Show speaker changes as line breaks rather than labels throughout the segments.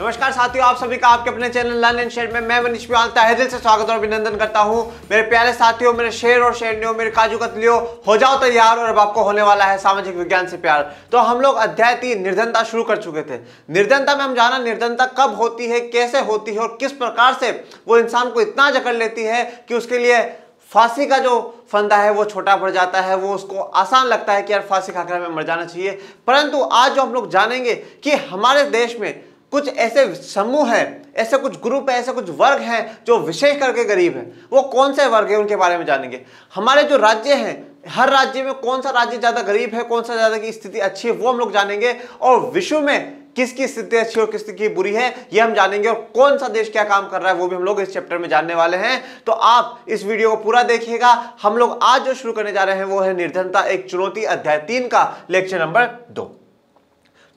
नमस्कार साथियों, आप सभी का आपके अपने चैनल लर्न एंड शेयर में मैं मनीष पिवाल तहे दिल से स्वागत और अभिनंदन करता हूँ। मेरे प्यारे साथियों, मेरे शेर और शेरनियों, मेरे काजू कतलियों, हो जाओ तैयार और अब आपको होने वाला है सामाजिक विज्ञान से प्यार। तो हम लोग अध्याय तीन, निर्धनता शुरू कर चुके थे। निर्धनता में हम जाना, निर्धनता कब होती है, कैसे होती है और किस प्रकार से वो इंसान को इतना जकड़ लेती है कि उसके लिए फांसी का जो फंदा है, वो छोटा पड़ जाता है, वो उसको आसान लगता है कि यार फांसी खाकर हमें मर जाना चाहिए। परंतु आज जो हम लोग जानेंगे कि हमारे देश में कुछ ऐसे समूह हैं, ऐसे कुछ ग्रुप है, ऐसे कुछ वर्ग हैं जो विशेष करके गरीब हैं। वो कौन से वर्ग है, उनके बारे में जानेंगे। हमारे जो राज्य हैं, हर राज्य में कौन सा राज्य ज़्यादा गरीब है, कौन सा ज़्यादा की स्थिति अच्छी है, वो हम लोग जानेंगे। और विश्व में किसकी स्थिति अच्छी और किसकी बुरी है, ये हम जानेंगे। और कौन सा देश क्या काम कर रहा है, वो भी हम लोग इस चैप्टर में जानने वाले हैं। तो आप इस वीडियो को पूरा देखिएगा। हम लोग आज जो शुरू करने जा रहे हैं, वो है निर्धनता एक चुनौती, अध्याय तीन का लेक्चर नंबर दो।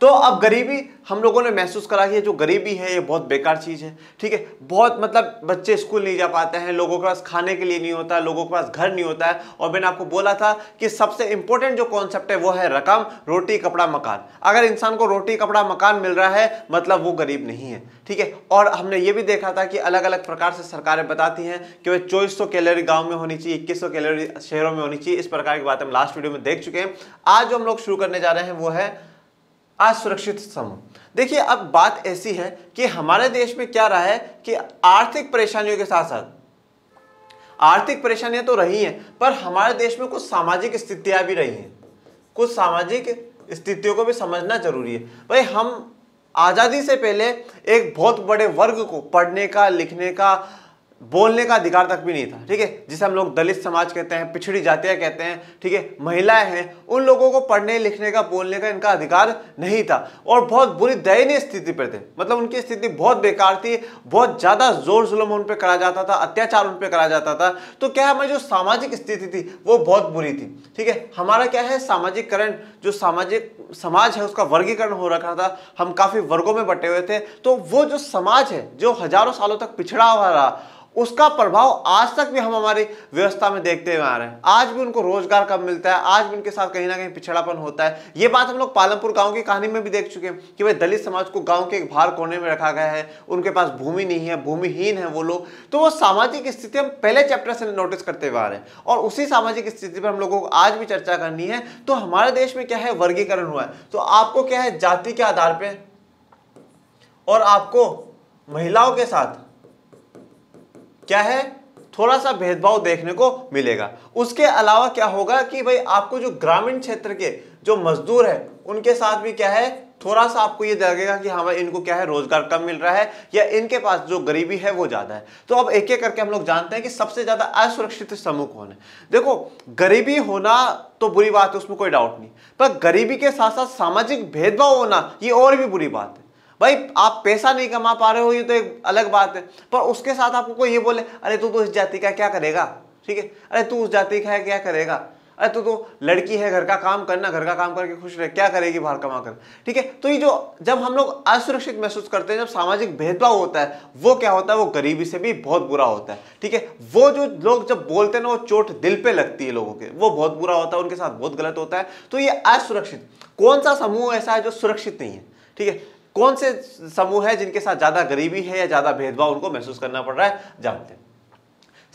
तो अब गरीबी हम लोगों ने महसूस करा कि जो गरीबी है, ये बहुत बेकार चीज़ है। ठीक है? बहुत मतलब बच्चे स्कूल नहीं जा पाते हैं, लोगों के पास खाने के लिए नहीं होता है लोगों के पास घर नहीं होता है। और मैंने आपको बोला था कि सबसे इंपॉर्टेंट जो कॉन्सेप्ट है, वो है रकम, रोटी, कपड़ा, मकान। अगर इंसान को रोटी, कपड़ा, मकान मिल रहा है मतलब वो गरीब नहीं है। ठीक है? और हमने ये भी देखा था कि अलग अलग प्रकार से सरकारें बताती हैं कि भाई चौबीस सौ कैलोरी गाँव में होनी चाहिए, इक्कीस सौ कैलोरी शहरों में होनी चाहिए। इस प्रकार की बात हम लास्ट वीडियो में देख चुके हैं। आज जो हम लोग शुरू करने जा रहे हैं, वो है असुरक्षित समूह। देखिए, अब बात ऐसी है कि हमारे देश में क्या रहा है कि आर्थिक परेशानियों के साथ साथ, आर्थिक परेशानियाँ तो रही हैं, पर हमारे देश में कुछ सामाजिक स्थितियाँ भी रही हैं। कुछ सामाजिक स्थितियों को भी समझना ज़रूरी है। भाई, हम आज़ादी से पहले एक बहुत बड़े वर्ग को पढ़ने का, लिखने का बोलने का अधिकार तक भी नहीं था, ठीक है? जिसे हम लोग दलित समाज कहते हैं, पिछड़ी जातियाँ कहते हैं, ठीक है? महिलाएँ हैं, उन लोगों को पढ़ने, लिखने का, बोलने का इनका अधिकार नहीं था। और बहुत बुरी दयनीय स्थिति पर थे। मतलब उनकी स्थिति बहुत बेकार थी, बहुत ज़्यादा ज़ोर जुलम उन पर करा जाता था, अत्याचार उन पर करा जाता था। तो क्या हमारी जो सामाजिक स्थिति थी, वो बहुत बुरी थी, ठीक है? हमारा क्या है, सामाजिककरण, जो सामाजिक समाज है, उसका वर्गीकरण हो रखा था। हम काफ़ी वर्गों में बटे हुए थे। तो वो जो समाज है, जो हज़ारों सालों तक पिछड़ा हुआ रहा उसका प्रभाव आज तक भी हम हमारी व्यवस्था में देखते हुए आ रहे हैं। आज भी उनको रोज़गार कब मिलता है? आज भी उनके साथ कहीं ना कहीं पिछड़ापन होता है। ये बात हम लोग पालमपुर गाँव की कहानी में भी देख चुके हैं कि भाई दलित समाज को गाँव के एक भार कोने में रखा गया है। उनके पास भूमि नहीं है, भूमिहीन है वो लोग। तो वो सामाजिक स्थिति हम पहले चैप्टर से नोटिस करते हुए आ रहे हैं। और उसी सामाजिक स्थिति पर हम लोगों को आज भी चर्चा करनी है। तो हमारे देश में क्या है? वर्गीकरण हुआ है। तो आपको क्या है? जाति के आधार पर और आपको महिलाओं के साथ क्या है? थोड़ा सा भेदभाव देखने को मिलेगा। उसके अलावा क्या होगा कि भाई आपको जो ग्रामीण क्षेत्र के जो मजदूर है, उनके साथ भी क्या है? थोड़ा सा आपको ये लगेगा कि हाँ भाई इनको क्या है? रोज़गार कम मिल रहा है या इनके पास जो गरीबी है वो ज़्यादा है। तो अब एक एक करके हम लोग जानते हैं कि सबसे ज़्यादा असुरक्षित समूह कौन है? देखो, गरीबी होना तो बुरी बात है, उसमें कोई डाउट नहीं। पर गरीबी के साथ साथ सामाजिक भेदभाव होना, ये और भी बुरी बात है। भाई, आप पैसा नहीं कमा पा रहे हो, ये तो एक अलग बात है। पर उसके साथ आपको कोई ये बोले, अरे, तू तो इस जाति का क्या करेगा? ठीक है? अरे, तू उस जाति का है, क्या करेगा? अरे, तू तो लड़की है, घर का काम करना, घर का काम करके खुश रहे, क्या करेगी बाहर कमा कर? ठीक है? तो ये जो, जब हम लोग असुरक्षित महसूस करते हैं, जब सामाजिक भेदभाव होता है, वो क्या होता है? वो गरीबी से भी बहुत बुरा होता है। ठीक है? वो जो लोग जब बोलते हैं ना, वो चोट दिल पे लगती है लोगों के, वो बहुत बुरा होता है, उनके साथ बहुत गलत होता है। तो ये असुरक्षित, कौन सा समूह ऐसा है जो सुरक्षित नहीं है? ठीक है? कौन से समूह है जिनके साथ ज़्यादा गरीबी है या ज़्यादा भेदभाव, उनको महसूस करना पड़ रहा है? जानते हैं।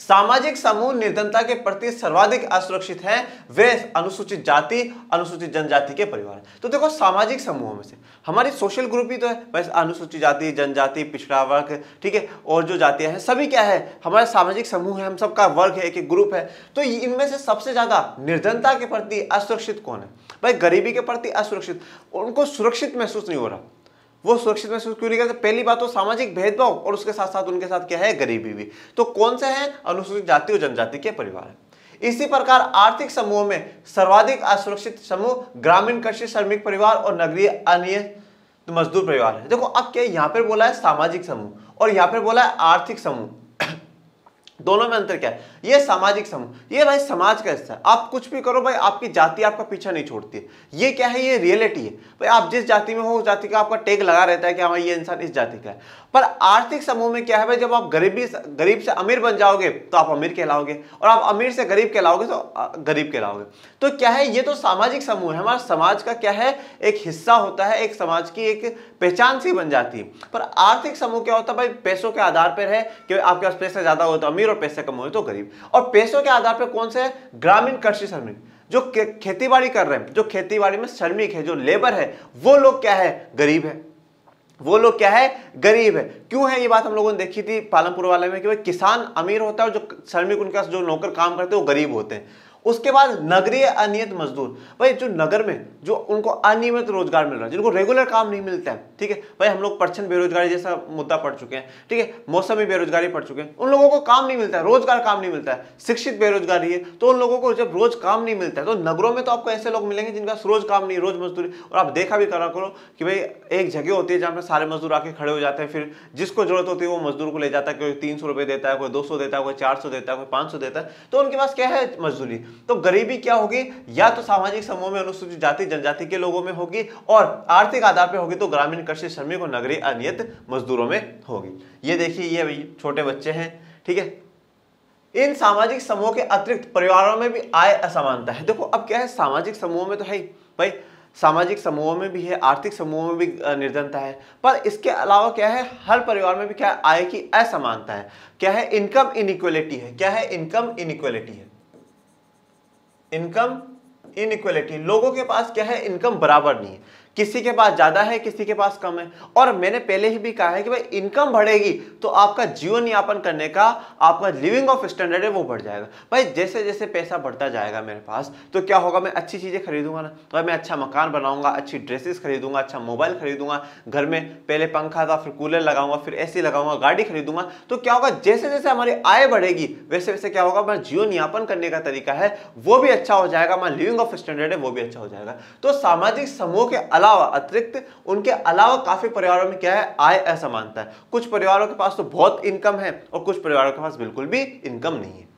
सामाजिक समूह निर्धनता के प्रति सर्वाधिक असुरक्षित है, वे अनुसूचित जाति, अनुसूचित जनजाति के परिवार तो देखो, सामाजिक समूहों में से, हमारी सोशल ग्रुप ही तो है वैसे अनुसूचित जाति, जनजाति, पिछड़ा वर्ग, ठीक है? और जो जातियाँ हैं, सभी क्या है? हमारे सामाजिक समूह है, हम सबका वर्ग है, एक एक ग्रुप है। तो इनमें से सबसे ज़्यादा निर्धनता के प्रति असुरक्षित कौन है? भाई, गरीबी के प्रति असुरक्षित, उनको सुरक्षित महसूस नहीं हो रहा। वो सुरक्षित महसूस क्यों नहीं करते? पहली बात तो सामाजिक भेदभाव और उसके साथ साथ उनके साथ क्या है? गरीबी भी। तो कौन से हैं? अनुसूचित जाति और जनजाति के परिवार है। इसी प्रकार आर्थिक समूह में सर्वाधिक असुरक्षित समूह, ग्रामीण कृषि श्रमिक परिवार और नगरीय अन्य मजदूर परिवार है। देखो, अब क्या यहाँ पर बोला है सामाजिक समूह और यहाँ पर बोला है आर्थिक समूह। दोनों में अंतर क्या है? ये सामाजिक समूह, ये भाई समाज का हिस्सा है। आप कुछ भी करो भाई, आपकी जाति आपका पीछा नहीं छोड़ती है। ये क्या है? ये रियलिटी है। भाई आप जिस जाति में हो, उस जाति का आपका टेग लगा रहता है कि हाँ ये इंसान इस जाति का है। पर आर्थिक समूह में क्या है भाई, जब आप गरीबी गरीब से अमीर बन जाओगे तो आप अमीर कहलाओगे। और आप अमीर से गरीब कहलाओगे तो गरीब कहलाओगे। तो क्या है, ये तो सामाजिक समूह है। हमारा समाज का क्या है, एक हिस्सा होता है, एक समाज की एक पहचान सी बन जाती है। पर आर्थिक समूह क्या होता है भाई, पैसों के आधार पर है कि आपके पास पैसा ज़्यादा हो तो अमीर और पैसे कम हो तो गरीब। और पैसों के आधार पर कौन से है? ग्रामीण कृषि श्रमिक। जो खेती कर रहे हैं, जो खेती में श्रमिक है, जो लेबर है, वो लोग क्या है? गरीब है। वो लोग क्या है? गरीब है। क्यों है ये बात हम लोगों ने देखी थी पालमपुर वाले में कि भाई किसान अमीर होता है और जो श्रमिक उनका जो नौकर काम करते हैं, वो गरीब होते हैं। उसके बाद नगरीय अनियत मजदूर। भाई, जो नगर में, जो उनको अनियमित रोज़गार मिल रहा है, जिनको रेगुलर काम नहीं मिलता है, ठीक है? भाई, हम लोग परछन बेरोजगारी जैसा मुद्दा पढ़ चुके हैं, ठीक है? मौसमी बेरोजगारी पढ़ चुके हैं। उन लोगों को काम नहीं मिलता है, रोज़गार काम नहीं मिलता है। शिक्षित बेरोजगारी है तो उन लोगों को जब रोज काम नहीं मिलता है तो नगरों में तो आपको ऐसे लोग मिलेंगे जिनका रोज काम नहीं, रोज मजदूरी। और आप देखा भी करा करो कि भाई, एक जगह होती है जहाँ पर सारे मजदूर आके खड़े हो जाते हैं, फिर जिसको ज़रूरत होती है वो मजदूर को ले जाता है, कोई तीन सौ देता है, कोई दो सौ देता है, कोई चार सौ देता है, कोई पाँच देता है। तो उनके पास क्या है मजदूरी? तो गरीबी क्या होगी? या तो सामाजिक समूह में अनुसूचित जाति, जनजाति के लोगों में होगी और आर्थिक आधार पर होगी तो ग्रामीण कृषि श्रमिक और नगरीय अनियत मजदूरों में होगी। ये देखिए, ये छोटे बच्चे हैं, ठीक है? इन सामाजिक समूह के अतिरिक्त परिवारों में भी आय असमानता है। देखो, अब क्या है? सामाजिक समूह में तो है भाई। सामाजिक समूहों में भी है, आर्थिक समूहों में भी निर्धनता है। पर इसके अलावा क्या है? हर परिवार में भी क्या आय की असमानता है। क्या है? इनकम इनइक्वलिटी है। क्या है? इनकम इनइक्वलिटी है। इनकम इनइक्वलिटी लोगों के पास क्या है? इनकम बराबर नहीं है। किसी के पास ज़्यादा है, किसी के पास कम है। और मैंने पहले ही भी कहा है कि भाई इनकम बढ़ेगी तो आपका जीवन यापन करने का, आपका लिविंग ऑफ़ स्टैंडर्ड है, वो बढ़ जाएगा। भाई, जैसे जैसे पैसा बढ़ता जाएगा मेरे पास तो क्या होगा, मैं अच्छी चीज़ें खरीदूँगा ना? तो मैं अच्छा मकान बनाऊँगा, अच्छी ड्रेसेस खरीदूँगा अच्छा मोबाइल खरीदूँगा, घर में पहले पंखा था, फिर कूलर लगाऊँगा, फिर एसी लगाऊँगा, गाड़ी खरीदूँगा तो क्या होगा, जैसे जैसे हमारी आय बढ़ेगी, वैसे वैसे क्या होगा, हमारा जीवन यापन करने का तरीका है, वो भी अच्छा हो जाएगा, हमारा लिविंग ऑफ़ स्टैंडर्ड है, वो भी अच्छा हो जाएगा। तो सामाजिक समूह के अलावा, अतिरिक्त उनके अलावा काफ़ी परिवारों में क्या है? आय असमानता है। कुछ परिवारों के पास तो बहुत इनकम है और कुछ परिवारों के पास बिल्कुल भी इनकम नहीं है।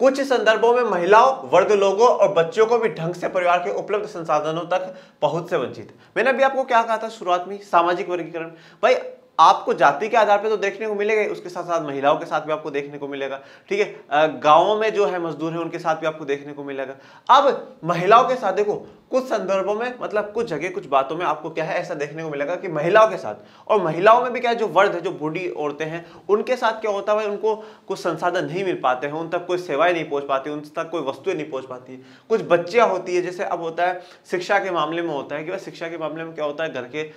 कुछ संदर्भों में महिलाओं, वर्ग लोगों और बच्चों को भी ढंग से परिवार के उपलब्ध संसाधनों तक पहुँच से वंचित। मैंने अभी आपको क्या कहा था शुरुआत में? सामाजिक वर्गीकरण। भाई आपको जाति के आधार पे तो देखने को मिलेगा उसके साथ साथ महिलाओं के साथ भी आपको देखने को मिलेगा, ठीक है? गाँवों में जो है मजदूर है, उनके साथ भी आपको देखने को मिलेगा। अब महिलाओं के साथ देखो, कुछ संदर्भों में मतलब कुछ जगह, कुछ बातों में आपको क्या है, ऐसा देखने को मिलेगा कि महिलाओं के साथ, और महिलाओं में भी क्या है, जो वर्द है, जो बूढ़ी औरतें हैं, उनके साथ क्या होता है उनको कुछ संसाधन नहीं मिल पाते हैं, उन तक कोई सेवाएँ नहीं पहुँच पाती, उन तक कोई वस्तुएँ नहीं पहुँच पाती कुछ बच्चियाँ होती है, जैसे अब होता है, शिक्षा के मामले में होता है कि भाई, शिक्षा के मामले में क्या होता है, घर के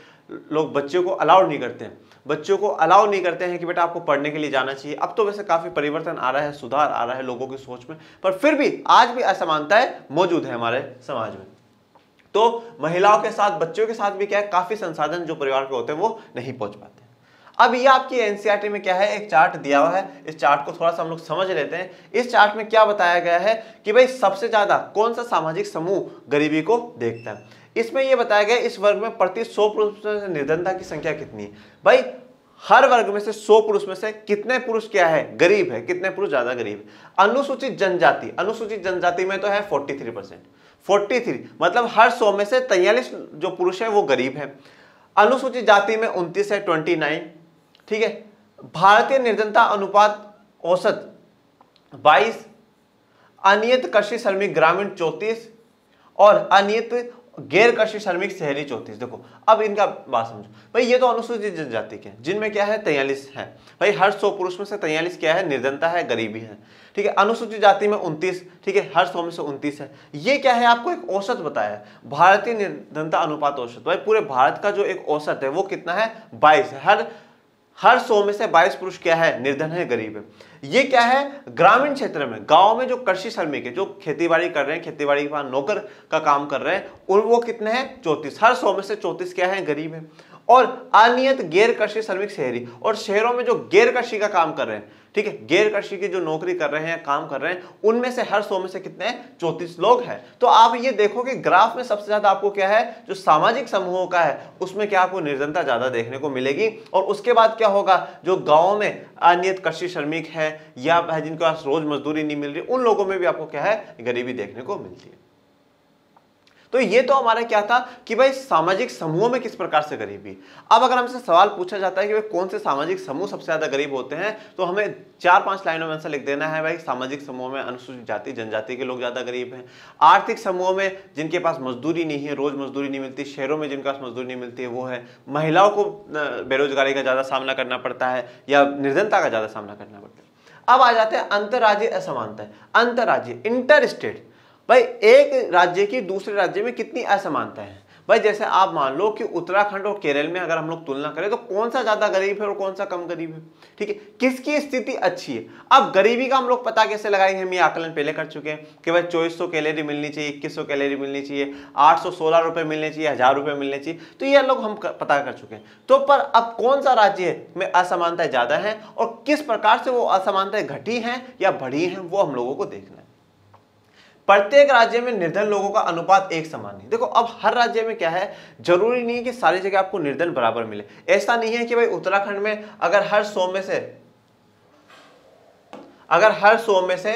लोग बच्चों को अलाउ नहीं करते हैं। बच्चों को अलाउ नहीं करते हैं कि बेटा आपको पढ़ने के लिए जाना चाहिए। अब तो वैसे काफ़ी परिवर्तन आ रहा है, सुधार आ रहा है लोगों की सोच में, पर फिर भी आज भी असमानताएँ मौजूद है हमारे समाज में। तो महिलाओं के साथ, बच्चों के साथ भी क्या है, काफ़ी संसाधन जो परिवार के होते हैं, वो नहीं पहुँच पाते। अब ये आपकी एनसीआरटी में क्या है, एक चार्ट दिया हुआ है। इस चार्ट को थोड़ा सा हम लोग समझ लेते हैं। इस चार्ट में क्या बताया गया है कि भाई सबसे ज़्यादा कौन सा सामाजिक समूह गरीबी को देखता है? इसमें यह बताया गया, इस वर्ग में प्रति सौ पुरुष से निर्धनता की संख्या कितनी है? भाई, हर वर्ग में से 100 पुरुष में से कितने पुरुष क्या है? गरीब है। कितने पुरुष ज़्यादा गरीब अनुसूचित जनजाति। अनुसूचित जनजाति में तो है 43 परसेंट फोर्टी मतलब हर 100 में से तैयलीस जो पुरुष है वो गरीब है। अनुसूचित जाति में 29 है 29 ठीक है? भारतीय निर्धनता अनुपात औसत 22 अनियत कृषि श्रमिक ग्रामीण 34 और अनियत गैर कृषि श्रमिक शहरी चौतीस। देखो, अब इनका बात समझो। भाई, ये तो अनुसूचित जनजाति के जिनमें क्या है तैयलीस है। भाई, हर सौ पुरुष में से तैयलीस क्या है, निर्धनता है, गरीबी है। ठीक है, अनुसूचित जाति में उनतीस, ठीक है, हर सौ में से उनतीस है। ये क्या है, आपको एक औसत बताया है। भारतीय निर्धनता अनुपात औसत। भाई, पूरे भारत का जो एक औसत है, वो कितना है, बाईस हर हर सौ में से बाईस पुरुष क्या है, निर्धन है, गरीब है। ये क्या है? ग्रामीण क्षेत्र में, गाँव में जो कृषि श्रमिक है, जो खेतीबाड़ी कर रहे हैं, खेतीबाड़ी के बाद नौकर का काम कर रहे हैं वो कितने हैं? चौतीस। हर सौ में से चौतीस क्या है? गरीब है। और अनियत गैर कृषि श्रमिक शहरी, और शहरों में जो गैर कृषि का काम कर रहे हैं, ठीक है गैर कृषि की जो नौकरी कर रहे हैं काम कर रहे हैं, उनमें से हर सौ में से कितने चौतीस लोग हैं। तो आप ये देखो कि ग्राफ में सबसे ज़्यादा आपको क्या है, जो सामाजिक समूहों का है, उसमें क्या आपको निर्धनता ज़्यादा देखने को मिलेगी, और उसके बाद क्या होगा, जो गाँव में अनियत कृषि श्रमिक है, या जिनके पास रोज मजदूरी नहीं मिल रही, उन लोगों में भी आपको क्या है, गरीबी देखने को मिलती है। तो ये तो हमारा क्या था कि भाई सामाजिक समूहों में किस प्रकार से गरीबी? अब अगर हमसे सवाल पूछा जाता है कि भाई कौन से सामाजिक समूह सबसे ज़्यादा गरीब होते हैं तो हमें चार पाँच लाइनों में आंसर लिख देना है भाई, सामाजिक समूह में अनुसूचित जाति, जनजाति के लोग ज़्यादा गरीब हैं। आर्थिक समूह में जिनके पास मजदूरी नहीं है, रोज मजदूरी नहीं मिलती, शहरों में जिनके पास मजदूरी नहीं मिलती है, वो है। महिलाओं को बेरोजगारी का ज़्यादा सामना करना पड़ता है या निर्धनता का ज़्यादा सामना करना पड़ता है। अब आ जाते हैं अंतर्राज्यीय असमानता अंतर्राज्यीय इंटर स्टेट भाई, एक राज्य की दूसरे राज्य में कितनी असमानता है? भाई, जैसे आप मान लो कि उत्तराखंड और केरल में अगर हम लोग तुलना करें तो कौन सा ज़्यादा गरीब है और कौन सा कम गरीब है? ठीक है, किसकी स्थिति अच्छी है? अब गरीबी का हम लोग पता कैसे लगाएँगे? हम ये आकलन पहले कर चुके हैं कि भाई, चौबीस सौ कैलेरी मिलनी चाहिए, इक्कीस सौ कैलेरी मिलनी चाहिए, आठ सौ सोलह रुपये मिलने चाहिए, हज़ार रुपये मिलने चाहिए तो ये लोग हम पता कर चुके हैं। तो पर अब कौन सा राज्य में असमानताएँ ज़्यादा है और किस प्रकार से वो असमानताएँ घटी हैं या बढ़ी हैं, वो हम लोगों को देखना है। प्रत्येक राज्य में निर्धन लोगों का अनुपात एक समान नहीं देखो, अब हर राज्य में क्या है? ज़रूरी नहीं है कि सारी जगह आपको निर्धन बराबर मिले। ऐसा नहीं है कि भाई उत्तराखंड में अगर हर सौ में से, अगर हर सौ में से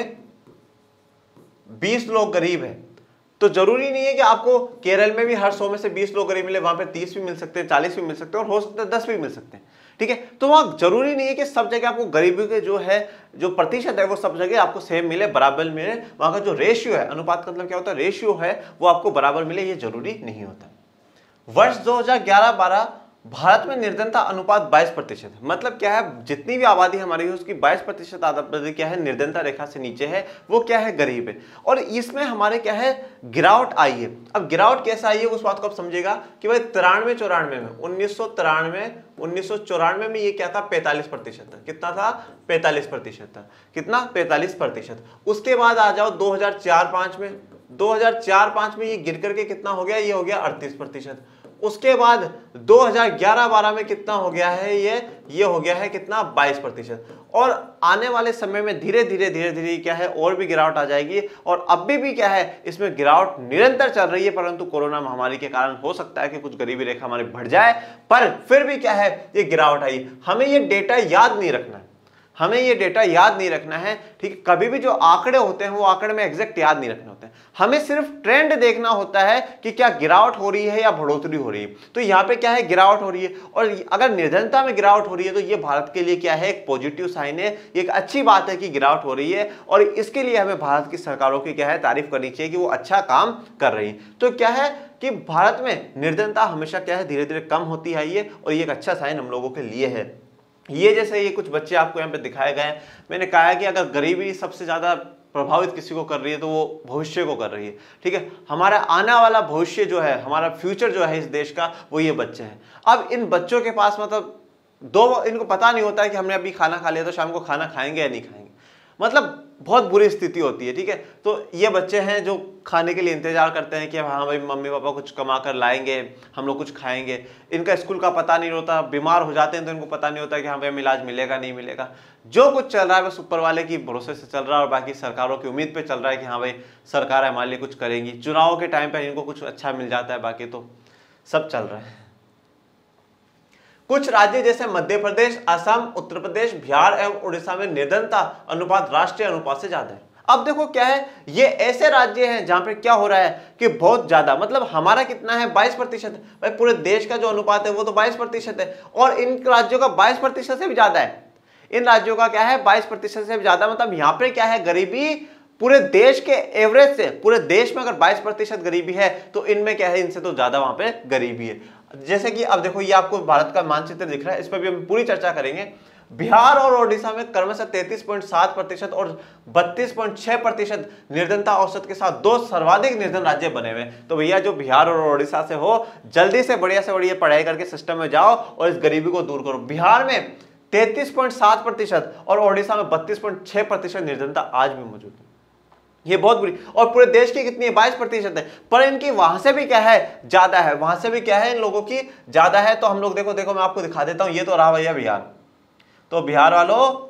बीस लोग गरीब है तो ज़रूरी नहीं है कि आपको केरल में भी हर सौ में से बीस लोग गरीब मिले, वहाँ पर तीस भी मिल सकते हैं, चालीस भी मिल सकते हैं और हो सकता है दस भी मिल सकते हैं। ठीक है? तो वहाँ ज़रूरी नहीं है कि सब जगह आपको गरीबी के जो है, जो प्रतिशत है, वो सब जगह आपको सेम मिले, बराबर मिले। वहाँ का जो रेशियो है, अनुपात का मतलब क्या होता है? रेशियो है, वो आपको बराबर मिले, ये ज़रूरी नहीं होता। वर्ष 2011-12 भारत में निर्धनता अनुपात 22 प्रतिशत मतलब क्या है, जितनी भी आबादी हमारी है, उसकी 22 प्रतिशत आबादी क्या है, निर्धनता रेखा से नीचे है, वो क्या है, गरीब है। और इसमें हमारे क्या है, गिरावट आई है। अब गिरावट कैसे आई है, उस बात को आप समझेगा कि भाई तिरानवे चौरानवे में, उन्नीस सौ तिरानवे, उन्नीस में ये क्या था, पैंतालीस प्रतिशत था। कितना था, पैंतालीस प्रतिशत था। कितना, पैंतालीस प्रतिशत। उसके बाद आ जाओ दो हज़ार में। दो हज़ार चार पाँच में ये गिर करके कितना हो गया, ये हो गया अड़तीस प्रतिशत। उसके बाद 2011-12 में कितना हो गया है ये? ये हो गया है कितना? 22 प्रतिशत। और आने वाले समय में धीरे धीरे धीरे धीरे क्या है? और भी गिरावट आ जाएगी। और अभी भी क्या है? इसमें गिरावट निरंतर चल रही है, परंतु कोरोना महामारी के कारण हो सकता है कि कुछ गरीबी रेखा हमारी बढ़ जाए, पर फिर भी क्या है? ये गिरावट आई। हमें ये डेटा याद नहीं रखना है। हमें ये डेटा याद नहीं रखना है, ठीक है? कभी भी जो आंकड़े होते हैं, वो आंकड़े में एग्जैक्ट याद नहीं रखने होते हमें सिर्फ़ ट्रेंड देखना होता है कि क्या गिरावट हो रही है या बढ़ोतरी हो रही है। तो यहाँ पे क्या है? गिरावट हो रही है। और अगर निर्धनता में गिरावट हो रही है तो ये भारत के लिए क्या है? एक पॉजिटिव साइन है। एक अच्छी बात है कि गिरावट हो रही है। और इसके लिए हमें भारत की सरकारों की क्या है? तारीफ़ करनी चाहिए कि वो अच्छा काम कर रही तो क्या है कि भारत में निर्धनता हमेशा क्या है? धीरे धीरे कम होती है। ये और ये एक अच्छा साइन हम लोगों के लिए है। ये जैसे ये कुछ बच्चे आपको यहाँ पे दिखाए गए हैं। मैंने कहा है कि अगर गरीबी सबसे ज़्यादा प्रभावित किसी को कर रही है तो वो भविष्य को कर रही है। ठीक है? हमारा आने वाला भविष्य जो है, हमारा फ्यूचर जो है इस देश का, वो ये बच्चे हैं। अब इन बच्चों के पास मतलब दो, इनको पता नहीं होता है कि हमने अभी खाना खा लिया तो शाम को खाना खाएँगे या नहीं खाएँगे। मतलब बहुत बुरी स्थिति होती है, ठीक है? तो ये बच्चे हैं जो खाने के लिए इंतज़ार करते हैं कि हाँ भाई मम्मी पापा कुछ कमा कर लाएँगे, हम लोग कुछ खाएँगे। इनका स्कूल का पता नहीं होता, बीमार हो जाते हैं तो इनको पता नहीं होता कि हाँ भाई इलाज मिलेगा, नहीं मिलेगा। जो कुछ चल रहा है, बस ऊपर वाले की भरोसे से चल रहा है और बाकी सरकारों की उम्मीद पर चल रहा है कि हाँ भाई, सरकार हमारे लिए कुछ करेंगी। चुनाव के टाइम पर इनको कुछ अच्छा मिल जाता है, बाकी तो सब चल रहा है। कुछ राज्य जैसे मध्य प्रदेश, असम, उत्तर प्रदेश, बिहार एवं उड़ीसा में निर्धनता अनुपात, राष्ट्रीय अनुपात से ज़्यादा है। अब देखो क्या है, ये ऐसे राज्य हैं जहाँ पे क्या हो रहा है कि बहुत ज़्यादा मतलब हमारा कितना है 22 प्रतिशत। भाई, पूरे देश का जो अनुपात है वो तो 22 प्रतिशत है, और इन राज्यों का 22 प्रतिशत से भी ज़्यादा है। इन राज्यों का क्या है 22 प्रतिशत से भी ज़्यादा मतलब यहाँ पे क्या है, गरीबी पूरे देश के एवरेज से, पूरे देश में अगर 22 प्रतिशत गरीबी है तो इनमें क्या है, इनसे तो ज़्यादा वहाँ पे गरीबी है। जैसे कि अब देखो, ये आपको भारत का मानचित्र दिख रहा है, इस पर भी हम पूरी चर्चा करेंगे। बिहार और ओडिशा में क्रमशः तैतीस पॉइंट सात प्रतिशत और बत्तीस पॉइंट छह प्रतिशत निर्धनता औसत के साथ दो सर्वाधिक निर्धन राज्य बने हुए तो भैया, जो बिहार और ओडिशा से हो, जल्दी से बढ़िया से बढ़िया पढ़ाई करके सिस्टम में जाओ और इस गरीबी को दूर करो। बिहार में तैतीस पॉइंट सात प्रतिशत और ओडिशा में बत्तीस पॉइंट छह प्रतिशत निर्धनता आज भी मौजूद है। ये बहुत बुरी और पूरे देश की कितनी है बाईस प्रतिशत है। पर इनकी वहाँ से भी क्या है? ज़्यादा है। वहाँ से भी क्या है इन लोगों की? ज़्यादा है। तो हम लोग देखो देखो, मैं आपको दिखा देता हूँ। ये तो रहा भैया बिहार। तो बिहार वालों,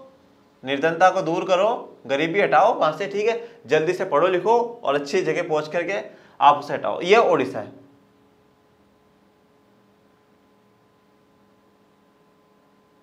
निर्धनता को दूर करो, गरीबी हटाओ, वहाँ से ठीक है। जल्दी से पढ़ो लिखो और अच्छी जगह पहुँच करके आप उसे हटाओ। यह ओडिशा है।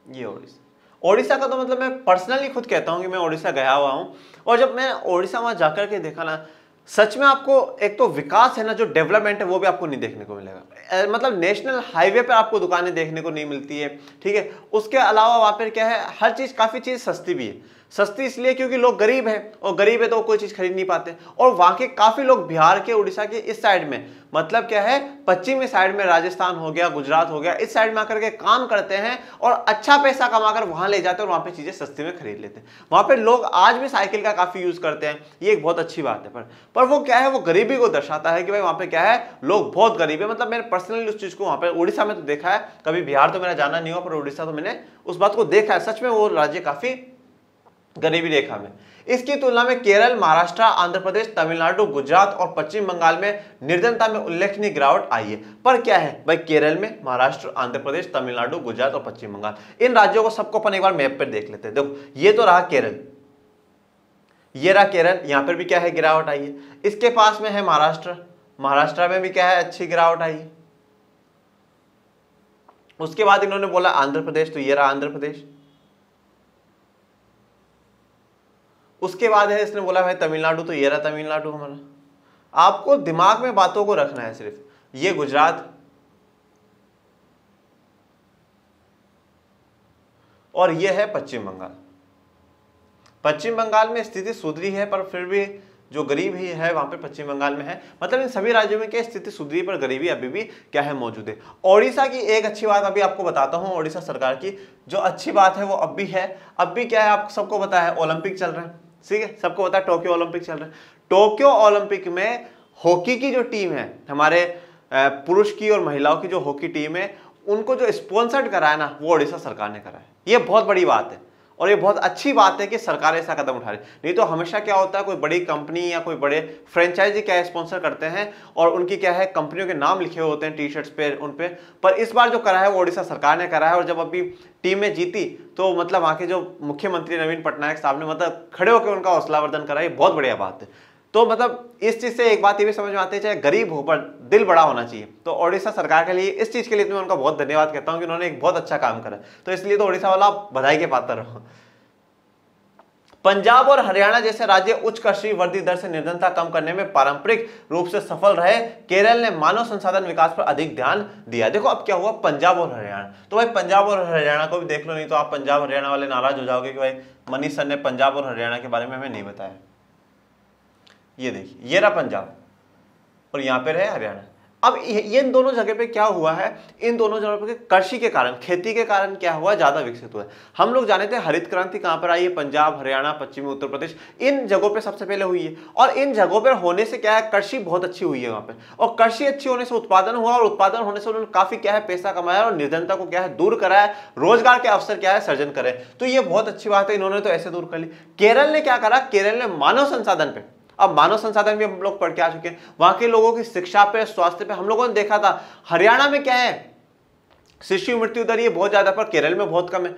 ये ओडिशा। ओडिशा का तो मतलब मैं पर्सनली खुद कहता हूँ कि मैं ओडिशा गया हुआ हूँ। और जब मैं ओडिशा वहाँ जाकर के देखा ना, सच में आपको एक तो विकास है ना, जो डेवलपमेंट है, वो भी आपको नहीं देखने को मिलेगा। मतलब नेशनल हाईवे पर आपको दुकानें देखने को नहीं मिलती है, ठीक है? उसके अलावा वहाँ पर क्या है, हर चीज़, काफ़ी चीज़ सस्ती भी है। सस्ती इसलिए क्योंकि लोग गरीब हैं और गरीब है तो कोई चीज़ खरीद नहीं पाते। और वहाँ के काफ़ी लोग बिहार के, उड़ीसा के इस साइड में मतलब क्या है, पश्चिमी साइड में राजस्थान हो गया, गुजरात हो गया, इस साइड में आकर के काम करते हैं और अच्छा पैसा कमाकर वहाँ ले जाते हैं और वहाँ पे चीज़ें सस्ती में खरीद लेते हैं। वहाँ पे लोग आज भी साइकिल का काफ़ी यूज़ करते हैं, ये एक बहुत अच्छी बात है। पर पर वो क्या है, वो गरीबी को दर्शाता है कि भाई वहाँ पे क्या है, लोग बहुत गरीब है। मतलब मैंने पर्सनली उस चीज़ को वहाँ पर उड़ीसा में तो देखा है, कभी बिहार तो मेरा जाना नहीं हुआ, पर उड़ीसा तो मैंने उस बात को देखा है। सच में वो राज्य काफ़ी गरीबी रेखा में। इसकी तुलना में केरल, महाराष्ट्र आंध्र प्रदेश तमिलनाडु, गुजरात और पश्चिम बंगाल में निर्धनता में उल्लेखनीय गिरावट आई है। पर क्या है? भाई, केरल में महाराष्ट्र आंध्र प्रदेश तमिलनाडु, गुजरात और पश्चिम बंगाल, इन राज्यों को सबको अपन एक बार मैप पर देख लेते हैं। देखो, ये तो रहा केरल। ये रहा केरल, यहाँ पर भी क्या है गिरावट आई है। इसके पास में है महाराष्ट्र। महाराष्ट्र में भी क्या है अच्छी गिरावट आई है। उसके बाद इन्होंने बोला आंध्र प्रदेश तो ये रहा आंध्र प्रदेश उसके बाद है, इसने बोला, भाई, तमिलनाडु तो ये रहा, तमिलनाडु हमारा। आपको दिमाग में बातों को रखना है सिर्फ़। ये गुजरात। और ये है पश्चिम बंगाल। पश्चिम बंगाल में स्थिति सुधरी है, पर फिर भी जो गरीब ही है, वहाँ पे पश्चिम बंगाल में है। मतलब इन सभी राज्यों में क्या स्थिति सुधरी पर गरीबी अभी भी क्या है, मौजूद है। ओडिशा की एक अच्छी बात अभी आपको बताता हूँ, ओडिशा सरकार की जो अच्छी बात है, वो अब भी है। अब भी क्या है, आप सबको है, ओलंपिक चल रहे हैं। ठीक है? सबको पता है टोक्यो ओलंपिक चल रहा है। टोक्यो ओलंपिक में हॉकी की जो टीम है, हमारे पुरुष की और महिलाओं की जो हॉकी टीम है, उनको जो स्पॉन्सर्ड कराया ना, वो ओडिशा सरकार ने कराया। ये बहुत बड़ी बात है। और ये बहुत अच्छी बात है कि सरकार ऐसा कदम उठा रही नहीं तो हमेशा क्या होता है, कोई बड़ी कंपनी या कोई बड़े फ्रेंचाइजी क्या स्पॉन्सर करते हैं और उनकी क्या है, कंपनियों के नाम लिखे होते हैं टी शर्ट्स पे, उन पर पर इस बार जो करा है, वो ओडिशा सरकार ने करा है और जब अभी टीम में जीती तो मतलब वहाँ के जो मुख्यमंत्री नवीन पटनायक साहब ने मतलब खड़े होकर उनका हौसलावर्धन करा, ये बहुत बढ़िया बात है। तो मतलब इस चीज़ से एक बात ये भी समझ में आती है, चाहे गरीब हो, पर दिल बड़ा होना चाहिए। तो ओडिशा सरकार के लिए इस चीज़ के लिए तो मैं उनका बहुत धन्यवाद कहता हूँ कि उन्होंने एक बहुत अच्छा काम करा। तो इसलिए तो ओडिशा वाला बधाई के पात्र रहो। पंजाब और हरियाणा जैसे राज्य उच्च कृषि वृद्धि दर से निर्धनता कम करने में पारंपरिक रूप से सफल रहे, केरल ने मानव संसाधन विकास पर अधिक ध्यान दिया। देखो अब क्या हुआ, पंजाब और हरियाणा। तो भाई पंजाब और हरियाणा को भी देख लो, नहीं तो आप पंजाब हरियाणा वाले नाराज़ हो जाओगे कि भाई मनीष सर ने पंजाब और हरियाणा के बारे में हमें नहीं बताया। ये देखिए, ये रहा पंजाब और यहाँ पर है हरियाणा। अब ये इन दोनों जगह पे क्या हुआ है? इन दोनों जगह पे कृषि के कारण, खेती के कारण क्या हुआ? ज़्यादा विकसित हुआ हम लोग जाने थे हरित क्रांति कहाँ पर आई है? पंजाब, हरियाणा, पश्चिमी उत्तर प्रदेश। इन जगहों पे सबसे पहले हुई है। और इन जगहों पर होने से क्या है? कृषि बहुत अच्छी हुई है वहाँ पर और कृषि अच्छी होने से उत्पादन हुआ और उत्पादन होने से उन्होंने काफ़ी क्या है? पैसा कमाया और निर्धनता को क्या है? दूर कराया। रोज़गार के अवसर क्या है? सर्जन करे। तो ये बहुत अच्छी बात है। इन्होंने तो ऐसे दूर कर ली। केरल ने क्या करा? केरल ने मानव संसाधन पे अब मानव संसाधन भी हम लोग पढ़ के आ चुके हैं। वहाँ के लोगों की शिक्षा पे, स्वास्थ्य पे हम लोगों ने देखा था, हरियाणा में क्या है? शिशु मृत्यु दर ये बहुत ज़्यादा पर केरल में बहुत कम है।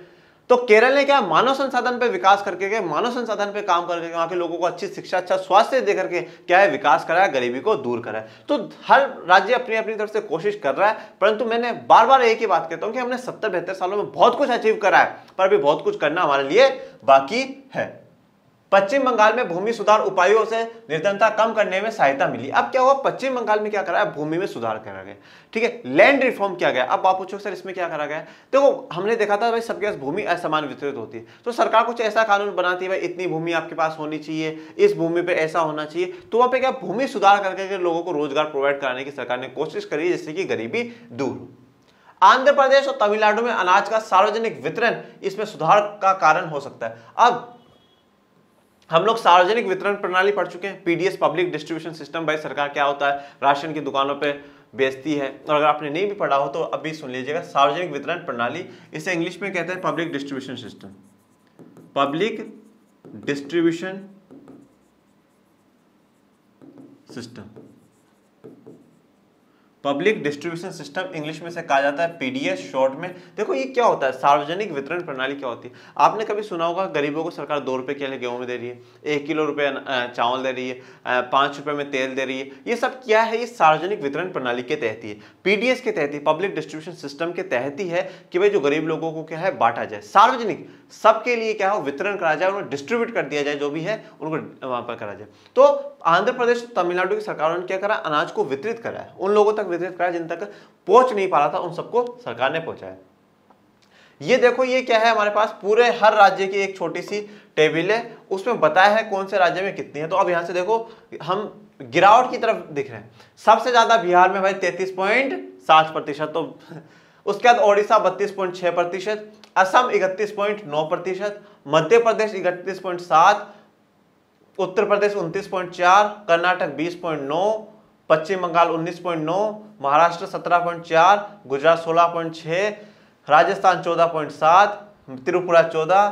तो केरल ने क्या मानव संसाधन पे विकास करके के मानव संसाधन पे काम करके वहाँ के लोगों को अच्छी शिक्षा अच्छा स्वास्थ्य दे करके क्या है? विकास कराया, गरीबी को दूर कराया। तो हर राज्य अपनी अपनी तरफ़ से कोशिश कर रहा है, परंतु मैंने बार बार एक ही बात कहता हूँ कि हमने सत्तर बेहतर सालों में बहुत कुछ अचीव करा है, पर अभी बहुत कुछ करना हमारे लिए बाकी है। पश्चिम बंगाल में भूमि सुधार उपायों से निर्धनता कम करने में सहायता मिली। अब क्या हुआ? पश्चिम बंगाल में क्या करा है भूमि में सुधार करा गया। ठीक है? लैंड रिफॉर्म किया गया। अब आप पूछो, सर, इसमें क्या करा गया? देखो तो हमने देखा था भाई, सबके पास भूमि असमान वितरित होती है। तो सरकार कुछ ऐसा कानून बनाती है, भाई, इतनी भूमि आपके पास होनी चाहिए, इस भूमि पर ऐसा होना चाहिए। तो वहाँ पर क्या भूमि सुधार करके लोगों को रोज़गार प्रोवाइड कराने की सरकार ने कोशिश करी जिससे कि गरीबी दूर आंध्र प्रदेश और तमिलनाडु में अनाज का सार्वजनिक वितरण इसमें सुधार का कारण हो सकता है। अब हम लोग सार्वजनिक वितरण प्रणाली पढ़ चुके हैं। पीडीएस पब्लिक डिस्ट्रीब्यूशन सिस्टम भाई सरकार क्या होता है? राशन की दुकानों पे बेचती है। और अगर आपने नहीं भी पढ़ा हो तो अभी सुन लीजिएगा। सार्वजनिक वितरण प्रणाली, इसे इंग्लिश में कहते हैं public distribution system public distribution system public distribution system English में से कहा जाता है पीडीएस शॉर्ट में। देखो, ये क्या होता है? सार्वजनिक वितरण प्रणाली क्या होती है? आपने कभी सुना होगा, गरीबों को सरकार दो रुपए के लिए गेहूँ में दे रही है, एक किलो रुपए चावल दे रही है पाँच रुपए में तेल दे रही है। ये सब क्या है? ये सार्वजनिक वितरण प्रणाली के तहत ही है। पीडीएस के तहत ही, पब्लिक डिस्ट्रीब्यूशन सिस्टम के तहत ही है कि भाई जो गरीब लोगों को क्या है? बांटा जाए। सार्वजनिक, सबके लिए क्या हो? वितरण करा जाए, उन्हें डिस्ट्रीब्यूट कर दिया जाए, जो भी है, उनको, वहाँ पर करा जाए। तो आंध्र प्रदेश, तमिलनाडु की सरकारों ने क्या करा? अनाज को वितरित करा है। उन लोगों तक वितरित करा जिन तक पहुँच नहीं पा रहा था, उन सबको सरकार ने पहुँचाया। ये देखो, ये क्या है हमारे पास? पूरे हर राज्य की एक छोटी सी टेबल है, उसमें बताया है कौन से राज्य में कितनी है। तो अब यहाँ से देखो, हम गिरावट की तरफ़ दिख रहे हैं। सबसे ज़्यादा बिहार में भाई तैतीस पॉइंट सात प्रतिशत तो उसके बाद ओडिशा बत्तीस पॉइंट छह प्रतिशत, असम इकतीस पॉइंट नौ प्रतिशत, मध्य प्रदेश इकतीस पॉइंट सात, उत्तर प्रदेश उनतीस पॉइंट चार, कर्नाटक बीस पॉइंट नौ पश्चिम बंगाल उन्नीस पॉइंट नौ, महाराष्ट्र सत्रह पॉइंट चार, गुजरात सोलह पॉइंट छह, राजस्थान चौदह पॉइंट सात, त्रिपुरा चौदह,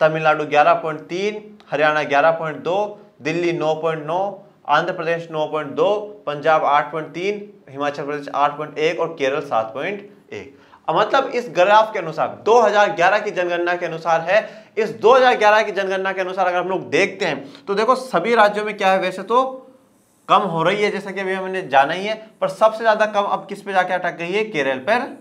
तमिलनाडु ग्यारह पॉइंट तीन, हरियाणा ग्यारह पॉइंट दो, दिल्ली नौ पॉइंट नौ, आंध्र प्रदेश नौ पॉइंट दो, पंजाब आठ पॉइंट तीन, हिमाचल प्रदेश आठ पॉइंट एक और केरल सात पॉइंट एक। मतलब इस ग्राफ के अनुसार 2011 की जनगणना के अनुसार है। इस 2011 की जनगणना के अनुसार अगर हम लोग देखते हैं तो देखो सभी राज्यों में क्या है वैसे तो? कम हो रही है, जैसा कि अभी हमने जाना ही है, पर सबसे ज़्यादा कम अब किस पे जाके अटक गई है? केरल पर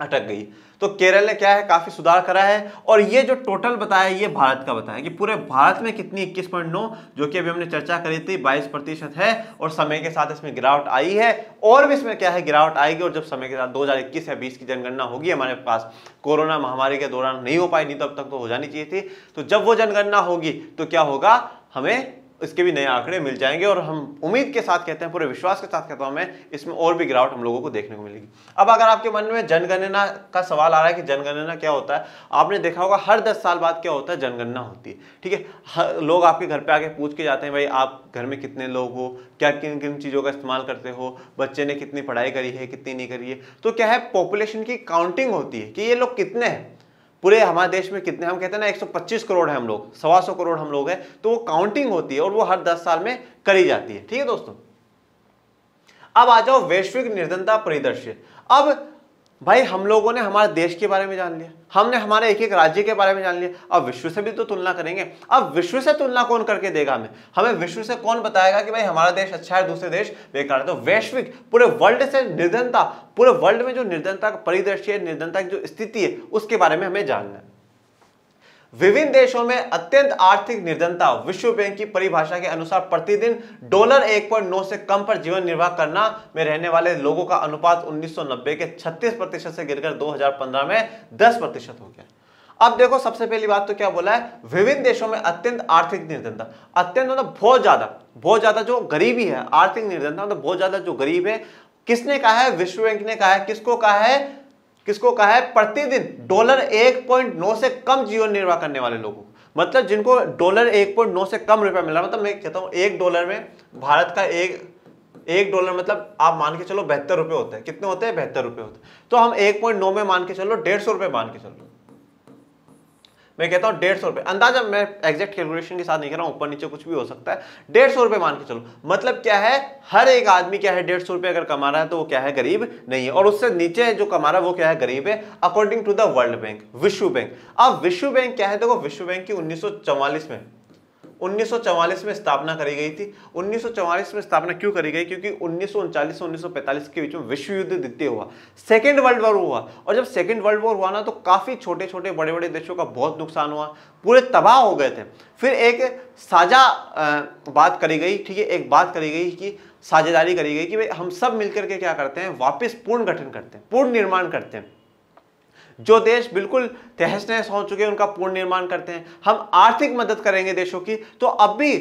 अटक गई। तो केरल ने क्या है? काफ़ी सुधार करा है, और ये जो टोटल बताया, ये भारत का बताया कि पूरे भारत में कितनी इक्कीस पॉइंट नौ, जो कि अभी हमने चर्चा करी थी, बाईस प्रतिशत है, और समय के साथ इसमें गिरावट आई है, और भी इसमें क्या है? गिरावट आएगी, और जब समय के साथ 2021 या 20 की जनगणना होगी, हमारे पास कोरोना महामारी के दौरान नहीं हो पाई, नहीं तो अब तक तो हो जानी चाहिए थी। तो जब वो जनगणना होगी तो क्या होगा? हमें इसके भी नए आंकड़े मिल जाएँगे और हम उम्मीद के साथ कहते हैं, पूरे विश्वास के साथ कहता हूँ मैं, इसमें और भी गिरावट हम लोगों को देखने को मिलेगी। अब अगर आपके मन में जनगणना का सवाल आ रहा है कि जनगणना क्या होता है, आपने देखा होगा हर दस साल बाद क्या होता है, जनगणना होती है, ठीक है? लोग आपके घर पर आके पूछ के जाते हैं, भाई, आप घर में कितने लोग हो? क्या किन किन चीज़ों का इस्तेमाल करते हो? बच्चे ने कितनी पढ़ाई करी है, कितनी नहीं करी है? तो क्या है पॉपुलेशन की काउंटिंग होती है कि ये लोग कितने हैं? पूरे हमारे देश में कितने, हम कहते हैं ना 125 करोड़ है हम लोग, सवा सौ करोड़ हम लोग हैं तो वो काउंटिंग होती है और वो हर 10 साल में करी जाती है। ठीक है दोस्तों? अब आ जाओ वैश्विक निर्धनता परिदृश्य। अब भाई, हम लोगों ने हमारे देश के बारे में जान लिया। हमने हमारे एक एक राज्य के बारे में जान लिया। अब विश्व से भी तो तुलना करेंगे। अब विश्व से तुलना कौन करके देगा हमें? हमें विश्व से कौन बताएगा कि भाई, हमारा देश अच्छा है, दूसरे देश बेकार है? तो वैश्विक, पूरे वर्ल्ड से निर्धनता, पूरे वर्ल्ड में जो निर्धनता का परिदृश्य है, निर्धनता की जो स्थिति है, उसके बारे में हमें जानना है। विभिन्न देशों में अत्यंत आर्थिक निर्धनता विश्व बैंक की परिभाषा के अनुसार प्रतिदिन डॉलर 1.9 से कम पर जीवन निर्वाह करना में रहने वाले लोगों का अनुपात 1990 के 36 प्रतिशत से गिरकर 2015 में 10 प्रतिशत हो गया। अब देखो, सबसे पहली बात तो क्या बोला है? विभिन्न देशों में अत्यंत आर्थिक निर्धनता। अत्यंत मतलब बहुत ज़्यादा बहुत ज़्यादा जो गरीबी है, आर्थिक निर्धनता मतलब बहुत ज़्यादा जो गरीब है, किसने कहा है? विश्व बैंक ने कहा है। किसको कहा है? किसको कहा है? प्रतिदिन डॉलर 1.9 से कम जीवन निर्वाह करने वाले लोगों मतलब जिनको डॉलर 1.9 से कम रुपया मिल रहा मतलब मैं कहता हूँ, एक डॉलर में भारत का एक एक डॉलर मतलब आप मान के चलो बेहतर रुपये होते हैं। कितने होते हैं? बेहतर रुपये होते हैं। तो हम 1.9 में मान के चलो, डेढ़ सौ रुपये मान के चलो। मैं कहता हूँ डेढ़ सौ रुपए। अंदाज़ा मैं एग्जैक्ट कैलकुलेशन के साथ नहीं कर रहा हूँ, ऊपर नीचे कुछ भी हो सकता है। डेढ़ सौ रुपये मान के चलो। मतलब क्या है? हर एक आदमी क्या है, डेढ़ सौ रुपए अगर कमा रहा है तो वो क्या है? गरीब नहीं है। और उससे नीचे जो कमा रहा है वो क्या है? गरीब है according to the World Bank विश्व बैंक अब विश्व बैंक क्या है? देखो विश्व बैंक की उन्नीस सौ चौवालीस में 1944 में स्थापना करी गई थी। 1944 में स्थापना क्यों करी गई? क्योंकि उन्नीस से 1945 के बीच में विश्व युद्ध द्वितीय हुआ। सेकेंड वर्ल्ड वॉर हुआ। और जब सेकेंड वर्ल्ड वॉर हुआ ना तो काफ़ी छोटे छोटे बड़े बड़े देशों का बहुत नुकसान हुआ। पूरे तबाह हो गए थे। फिर एक साझा बात करी गई, ठीक है? एक बात करी गई कि, साझेदारी करी गई कि भाई हम सब मिलकर के क्या करते हैं? वापस पूर्ण गठन करते हैं पूर्ण निर्माण करते हैं। जो देश बिल्कुल तहस नहस हो चुके हैं, उनका पूर्ण निर्माण करते हैं। हम आर्थिक मदद करेंगे देशों की। तो अब भी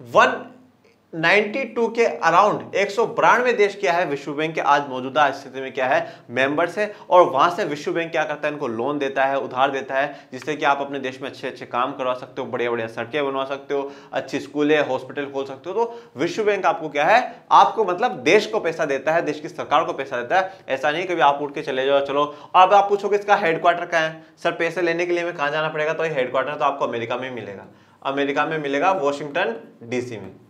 वन 92 के अराउंड एक सौ देश क्या है? विश्व बैंक के आज मौजूदा स्थिति में क्या है? मेंबर्स है और वहाँ से विश्व बैंक क्या करता है? इनको लोन देता है, उधार देता है, जिससे कि आप अपने देश में अच्छे अच्छे काम करवा सकते हो बढ़िया बढ़िया सड़कें बनवा सकते हो, अच्छी स्कूलें हॉस्पिटल खोल सकते हो। तो विश्व बैंक आपको क्या है? आपको मतलब देश को पैसा देता है, देश की सरकार को पैसा देता है। ऐसा नहीं कभी आप उठ के चले जाओ, चलो, अब आप पूछोगे इसका हेडक्वार्टर कहाँ है? सर, पैसे लेने के लिए हमें कहाँ जाना पड़ेगा? तो हेडक्वार्टर तो आपको अमेरिका में मिलेगा। अमेरिका में मिलेगा वॉशिंगटन डीसी में।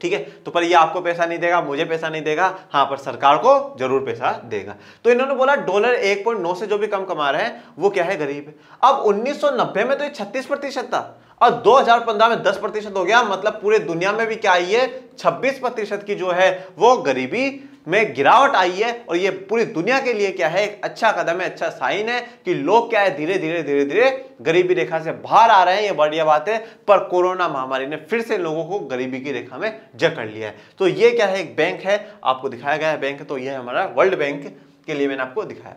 ठीक है? तो पर ये आपको पैसा नहीं देगा, मुझे पैसा नहीं देगा। हाँ पर सरकार को ज़रूर पैसा देगा। तो इन्होंने बोला, डॉलर 1.9 से जो भी कम कमा रहे हैं, वो क्या है? गरीब है। अब 1990 में तो ये 36 प्रतिशत था। और 2015 में 10 प्रतिशत हो गया। मतलब पूरे दुनिया में भी क्या आई है? 26 प्रतिशत की जो है, वो गरीबी में गिरावट आई है और ये पूरी दुनिया के लिए क्या है, एक अच्छा कदम है अच्छा साइन है कि लोग क्या है, धीरे धीरे धीरे धीरे गरीबी रेखा से बाहर आ रहे हैं, ये बढ़िया बात है, पर कोरोना महामारी ने फिर से लोगों को गरीबी की रेखा में जकड़ लिया है। तो ये क्या है, एक बैंक है, आपको दिखाया गया है बैंक तो यह हमारा वर्ल्ड बैंक के लिए मैंने आपको दिखाया।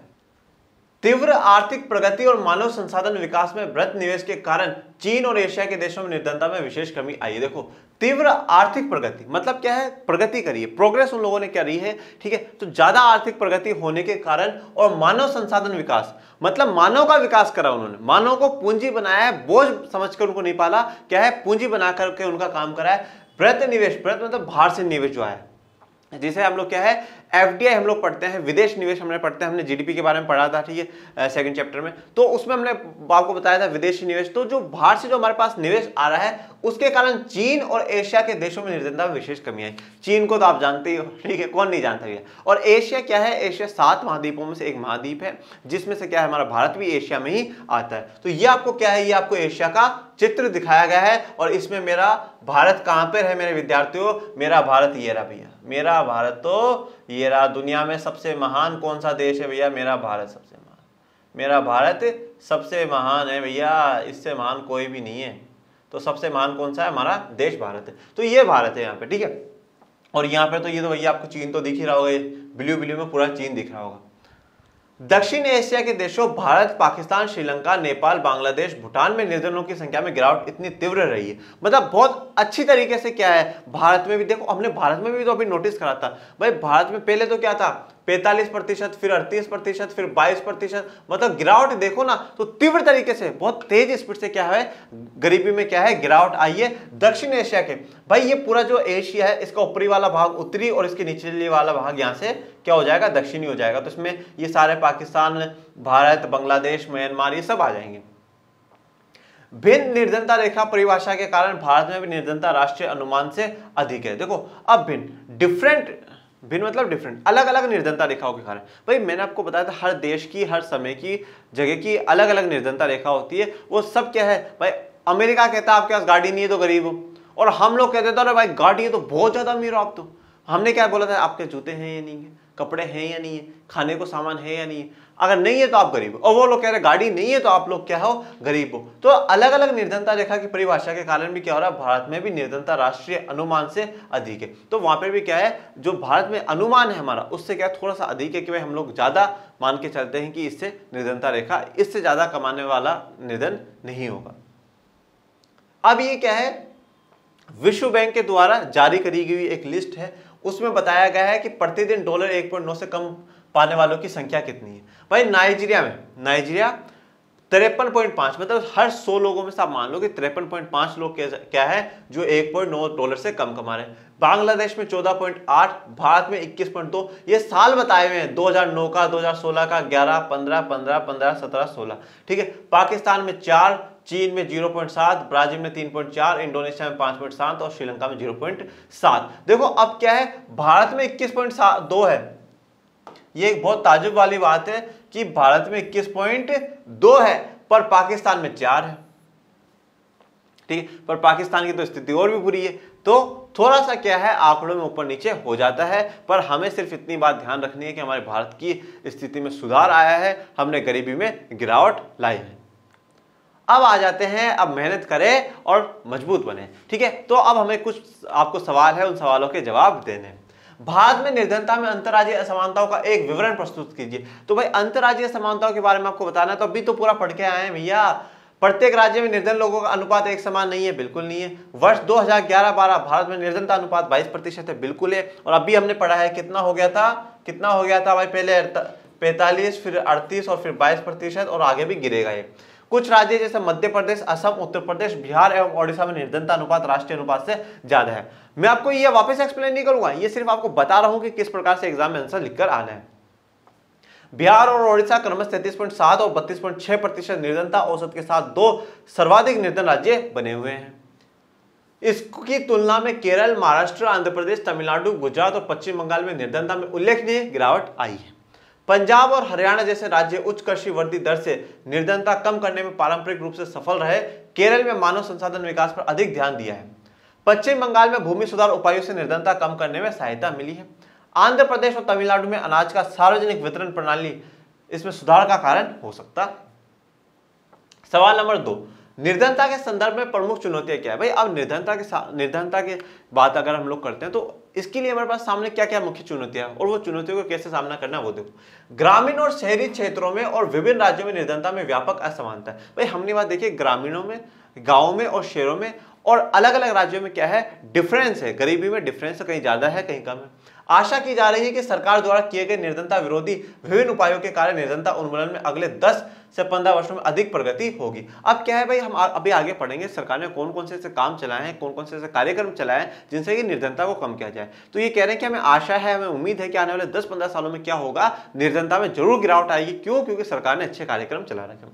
तीव्र आर्थिक प्रगति और मानव संसाधन विकास में वृत निवेश के कारण चीन और एशिया के देशों में निर्धनता में विशेष कमी आई है। देखो, तीव्र आर्थिक प्रगति मतलब क्या है? प्रगति करी है। प्रोग्रेस उन लोगों ने क्या रही है? ठीक है तो ज़्यादा आर्थिक प्रगति होने के कारण और मानव संसाधन विकास मतलब मानव का विकास करा उन्होंने। मानव को पूंजी बनाया है, बोझ समझकर उनको नहीं पाला। क्या है? पूंजी बना करके उनका काम करा है। वृत्त निवेश वृत्त मतलब बाहर से निवेश जो है। जिसे हम लोग क्या है? एफडीआई हम लोग पढ़ते हैं, विदेश निवेश हमने पढ़ते हैं, हमने जीडीपी के बारे में पढ़ा था, ठीक है सेकंड चैप्टर में। तो उसमें हमने आपको बताया था विदेशी निवेश। तो जो बाहर से जो हमारे पास निवेश आ रहा है, उसके कारण चीन और एशिया के देशों में निर्धनता में विशेष कमी आई। चीन को तो आप जानते ही हो, ठीक है, कौन नहीं जानता है और एशिया क्या है? एशिया सात महाद्वीपों में से एक महाद्वीप है, जिसमें से क्या है? हमारा भारत भी एशिया में ही आता है। तो ये आपको क्या है? ये आपको एशिया का चित्र दिखाया गया है, और इसमें मेरा भारत कहाँ पर है मेरे विद्यार्थियों? मेरा भारत ये रहा भैया। मेरा भारत तो ये रहा दुनिया में सबसे महान कौन सा देश है भैया? मेरा भारत सबसे महान। मेरा भारत सबसे महान है भैया। इससे महान कोई भी नहीं है। तो सबसे महान कौन सा है? हमारा देश भारत है। तो ये भारत है यहाँ पे, ठीक है? और यहाँ पे तो ये तो भैया आपको चीन तो दिख ही रहा होगा ब्लू ब्लू में पूरा चीन दिख रहा होगा। दक्षिण एशिया के देशों, भारत, पाकिस्तान, श्रीलंका, नेपाल, बांग्लादेश, भूटान में निर्धनों की संख्या में गिरावट इतनी तीव्र रही है। मतलब बहुत अच्छी तरीके से क्या है, भारत में भी देखो, हमने भारत में भी तो अभी नोटिस करा था। भाई, भारत में पहले तो क्या था? पैंतालीस प्रतिशत, फिर अड़तीस प्रतिशत, फिर बाईस प्रतिशत मतलब गिरावट देखो ना तो तीव्र तरीके से, बहुत तेज स्पीड से क्या है, गरीबी में क्या है, गिरावट आई है दक्षिण एशिया के। भाई ये पूरा जो एशिया है, इसका ऊपरी वाला भाग उत्तरी और इसके निचले वाला भाग यहाँ से क्या हो जाएगा, दक्षिणी हो जाएगा। तो इसमें ये सारे पाकिस्तान, भारत, बांग्लादेश, म्यांमार, ये सब आ जाएँगे। भिन्न निर्धनता रेखा परिभाषा के कारण भारत में भी निर्धनता राष्ट्रीय अनुमान से अधिक है। देखो, अब भिन्न डिफरेंट भिन्न मतलब डिफरेंट अलग अलग निर्धनता रेखाओं के कारण। भाई, मैंने आपको बताया था, हर देश की, हर समय की, जगह की अलग अलग निर्धनता रेखा होती है। वो सब क्या है? भाई, अमेरिका कहता है, आपके पास गाड़ी नहीं है तो गरीब हो। और हम लोग कहते थे अरे भाई, गाड़ी है तो बहुत ज़्यादा अमीर हो आप तो। हमने क्या बोला था? आपके जूते हैं ये नहीं है? कपड़े हैं या नहीं है? खाने को सामान है या नहीं है? अगर नहीं है तो आप गरीब हो। और वो लोग कह रहे, गाड़ी नहीं है तो आप लोग क्या हो? गरीब हो। तो अलग अलग निर्धनता रेखा की परिभाषा के कारण भी क्या हो रहा है? भारत में भी निर्धनता राष्ट्रीय अनुमान से अधिक है। तो वहाँ पर भी क्या है? जो भारत में अनुमान है हमारा, उससे क्या थोड़ा सा अधिक है कि हम लोग ज़्यादा मान के चलते हैं कि इससे निर्धनता रेखा, इससे ज़्यादा कमाने वाला निर्धन नहीं होगा। अब ये क्या है? विश्व बैंक के द्वारा जारी करी गई एक लिस्ट है। उसमें बताया गया है कि प्रतिदिन डॉलर एक पॉइंट नौ से कम पाने वालों की संख्या कितनी है। भाई, नाइजीरिया में, नाइजीरिया तिरपन पॉइंट पाँच मतलब हर सौ लोगों में से आप मान लो कि तिरपन पॉइंट पाँच लोग क्या है, जो एक पॉइंट नौ डॉलर से कम कमा रहे हैं। बांग्लादेश में चौदह पॉइंट आठ, भारत में इक्कीस पॉइंट दो, ये साल बताए हुए हैं 2009 का 2016 का 11 15 15 15 17 16 ठीक है। पाकिस्तान में चार चीन में 0.7 ब्राज़ील में 3.4 इंडोनेशिया में 5.7 और श्रीलंका में 0.7 देखो, अब क्या है? भारत में 21.2 है। ये एक बहुत ताजुब वाली बात है कि भारत में 21.2 है, पर पाकिस्तान में चार है। ठीक है? पर पाकिस्तान की तो स्थिति और भी बुरी है। तो थोड़ा सा क्या है? आंकड़ों में ऊपर नीचे हो जाता है, पर हमें सिर्फ़ इतनी बात ध्यान रखनी है कि हमारे भारत की स्थिति में सुधार आया है, हमने गरीबी में गिरावट लाई है। अब आ जाते हैं, अब मेहनत करें और मज़बूत बने। ठीक है? तो अब हमें कुछ आपको सवाल है, उन सवालों के जवाब देने। भारत में निर्धनता में अंतरराज्यीय असमानताओं का एक विवरण प्रस्तुत कीजिए। तो भाई, अंतरराज्यीय समानताओं के बारे में आपको बताना है तो अभी तो पूरा पढ़ के आए हैं भैया। प्रत्येक राज्य में निर्धन लोगों का अनुपात एक समान नहीं है, बिल्कुल नहीं है। वर्ष 2011-12 भारत में निर्धनता अनुपात 22 प्रतिशत है, बिल्कुल है। और अभी हमने पढ़ा है कितना हो गया था, कितना हो गया था भाई, पहले पैंतालीस, फिर अड़तीस और फिर बाईस प्रतिशत और आगे भी गिरेगा ये। कुछ राज्य जैसे मध्य प्रदेश, असम, उत्तर प्रदेश, बिहार एवं ओडिशा में निर्धनता अनुपात, राष्ट्रीय अनुपात से ज़्यादा है। मैं आपको यह वापस एक्सप्लेन नहीं करूँगा, ये सिर्फ़ आपको बता रहा हूँ कि किस प्रकार से एग्ज़ाम में आंसर लिखकर आना है। बिहार और ओडिशा क्रमश तैतीस पॉइंट सात और बत्तीस पॉइंट छह प्रतिशत निर्धनता औसत के साथ दो सर्वाधिक निर्धन राज्य बने हुए हैं। इसकी तुलना में केरल, महाराष्ट्र, आंध्र प्रदेश, तमिलनाडु, गुजरात और पश्चिम बंगाल में निर्धनता में उल्लेखनीय गिरावट आई है। पंजाब और हरियाणा जैसे राज्य उच्च कृषि वृद्धि दर से निर्धनता कम करने में पारंपरिक रूप से सफल रहे, केरल में मानव संसाधन विकास पर अधिक ध्यान दिया है। पश्चिम बंगाल में भूमि सुधार उपायों से निर्धनता कम करने में सहायता मिली है। आंध्र प्रदेश और तमिलनाडु में अनाज का सार्वजनिक वितरण प्रणाली इसमें सुधार का कारण हो सकता सवाल नंबर दो, निर्धनता के संदर्भ में प्रमुख चुनौतियाँ क्या है? भाई, अब निर्धनता के निर्धनता की बात अगर हम लोग करते हैं तो इसके लिए हमारे पास सामने क्या क्या मुख्य चुनौतियाँ और वो चुनौतियों को कैसे सामना करना वो देखो। ग्रामीण और शहरी क्षेत्रों में और विभिन्न राज्यों में निर्धनता में व्यापक असमानता है। भाई, हमने बात देखी, ग्रामीणों में, गाँव में और शहरों में और अलग अलग राज्यों में क्या है? डिफरेंस है। गरीबी में डिफरेंस कहीं ज़्यादा है, कहीं कम है। आशा की जा रही है कि सरकार द्वारा किए गए निर्धनता विरोधी विभिन्न उपायों के कारण निर्धनता उन्मूलन में अगले 10 से 15 वर्षों में अधिक प्रगति होगी। अब क्या है भाई, हम अभी आगे पढ़ेंगे, सरकार ने कौन कौन से ऐसे काम चलाए हैं कौन कौन से ऐसे कार्यक्रम चलाए हैं, जिनसे कि निर्धनता को कम किया जाए। तो ये कह रहे हैं कि हमें आशा है, हमें उम्मीद है कि आने वाले दस पंद्रह सालों में क्या होगा, निर्धनता में ज़रूर गिरावट आएगी। क्यों? क्योंकि सरकार ने अच्छे कार्यक्रम चला रखे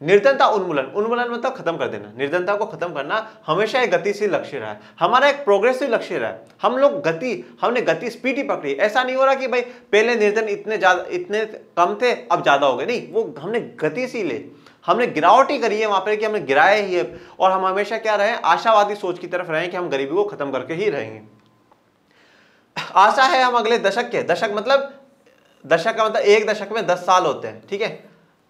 निर्धनता उन्मूलन। उन्मूलन मतलब खत्म कर देना। निर्धनता को खत्म करना हमेशा एक गतिशील लक्ष्य रहा। है हमारा एक प्रोग्रेसिव लक्ष्य रहा। है हम लोग गति, हमने गति स्पीड ही पकड़ी। ऐसा नहीं हो रहा कि भाई पहले निर्धन इतने ज़्यादा, इतने कम थे, अब ज़्यादा हो गए। नहीं, वो हमने गतिशील है। हमने गिरावट ही करी है वहाँ पर कि हमने गिराए ही है। और हम हमेशा क्या रहे आशावादी सोच की तरफ़ रहे कि हम गरीबी को खत्म करके ही रहेंगे। आशा है हम अगले दशक के। दशक मतलब दशक का मतलब एक दशक में दस साल होते हैं। ठीक है?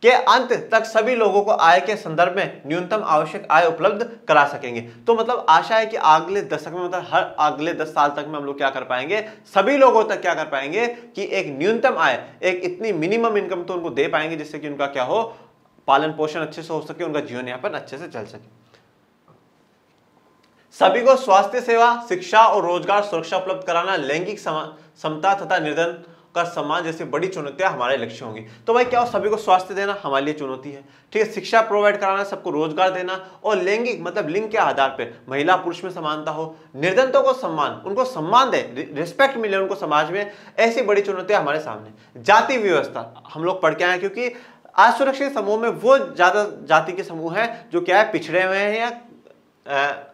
के अंत तक सभी लोगों को आय के संदर्भ में न्यूनतम आवश्यक आय उपलब्ध करा सकेंगे। तो मतलब आशा है कि अगले दशक में मतलब हर अगले दस साल तक में हम लोग क्या कर पाएँगे? सभी लोगों तक क्या कर पाएँगे कि एक न्यूनतम आय, एक इतनी मिनिमम इनकम तो उनको दे पाएँगे जिससे कि उनका क्या हो, पालन पोषण अच्छे से हो सके, उनका जीवन यापन अच्छे से चल सके। सभी को स्वास्थ्य सेवा, शिक्षा और रोज़गार सुरक्षा उपलब्ध कराना, लैंगिक समता तथा निर्धन का सम्मान जैसी बड़ी चुनौतियाँ हमारे लक्ष्य होंगी। तो भाई क्या हो, सभी को स्वास्थ्य देना हमारे लिए चुनौती है। ठीक है, शिक्षा प्रोवाइड कराना, सबको रोज़गार देना और लैंगिक मतलब लिंग के आधार पर महिला पुरुष में समानता हो, निर्धनतों को सम्मान, उनको सम्मान दे रिस्पेक्ट मिले उनको समाज में, ऐसी बड़ी चुनौतियाँ हमारे सामने। जाति व्यवस्था, हम लोग पढ़ के आए क्योंकि असुरक्षित समूह में वो ज़्यादा जाति के समूह है जो क्या है, पिछड़े हुए हैं या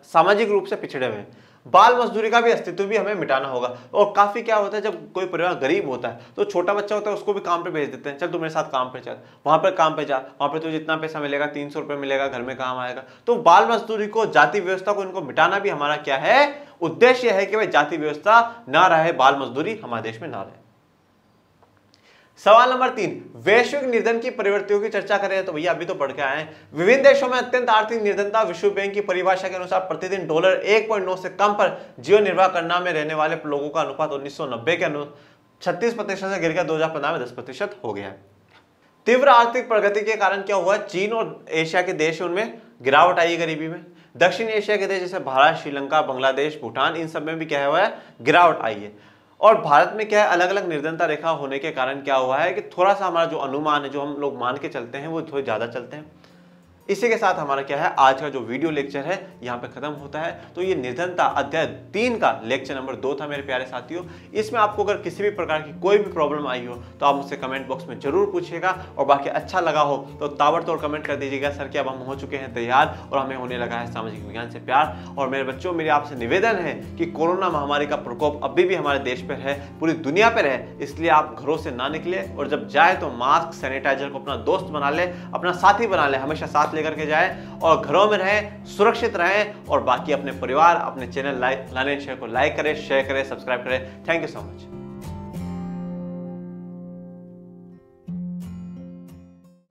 सामाजिक रूप से पिछड़े हुए हैं। बाल मजदूरी का भी अस्तित्व भी हमें मिटाना होगा। और काफ़ी क्या होता है, जब कोई परिवार गरीब होता है तो छोटा बच्चा होता है, उसको भी काम पर भेज देते हैं, चल तू मेरे साथ काम पर चल वहाँ पर काम पर जा, वहाँ पर तुझे जितना पैसा मिलेगा, तीन सौ रुपये मिलेगा, घर में काम आएगा। तो बाल मजदूरी को, जाति व्यवस्था को, इनको मिटाना भी हमारा क्या है, उद्देश्य है कि भाई जाति व्यवस्था ना रहे, बाल मजदूरी हमारे देश में ना रहे। सवाल नंबर तीन, वैश्विक निर्धन की परिवर्तियों की चर्चा करें तो भैया अभी तो पढ़ के आए हैं। विभिन्न देशों में अत्यंत आर्थिक निर्धनता, विश्व बैंक की परिभाषा के अनुसार प्रतिदिन डॉलर 1.9 से कम पर जीवन निर्वाह करना में रहने वाले लोगों का अनुपात उन्नीस सौ नब्बे के अनुसार छत्तीस प्रतिशत से गिरकर दो हज़ार में दस प्रतिशत हो गया तीव्र आर्थिक प्रगति के कारण क्या हुआ? चीन और एशिया के देश उनमें, गिरावट आई गरीबी में। दक्षिण एशिया के देश जैसे भारत, श्रीलंका, बांग्लादेश, भूटान, इन सब में भी क्या हुआ है? गिरावट आई है। और भारत में क्या है अलग अलग निर्धनता रेखा होने के कारण क्या हुआ है कि थोड़ा सा हमारा जो अनुमान है, जो हम लोग मान के चलते हैं, वो थोड़े ज़्यादा चलते हैं। इसी के साथ हमारा क्या है? आज का जो वीडियो लेक्चर है, यहाँ पे खत्म होता है। तो ये निर्धनता अध्याय तीन का लेक्चर नंबर दो था मेरे प्यारे साथियों। इसमें आपको अगर किसी भी प्रकार की कोई भी प्रॉब्लम आई हो तो आप मुझसे कमेंट बॉक्स में ज़रूर पूछिएगा। और बाकी अच्छा लगा हो तो ताबड़तोड़ कमेंट कर दीजिएगा। सर कि अब हम हो चुके हैं तैयार, और हमें होने लगा है सामाजिक विज्ञान से प्यार। और मेरे बच्चों, मेरे आपसे निवेदन है कि कोरोना महामारी का प्रकोप अभी भी हमारे देश पर है, पूरी दुनिया पर है। इसलिए आप घरों से ना निकले, और जब जाए तो मास्क सैनिटाइजर को अपना दोस्त बना ले, अपना साथी बना ले, हमेशा साथ लेकर के जाए और घरों में रहें, सुरक्षित रहें और बाकी अपने परिवार, अपने चैनल लाइक लाने शेयर को लाइक करें शेयर करें सब्सक्राइब करें। Thank you so much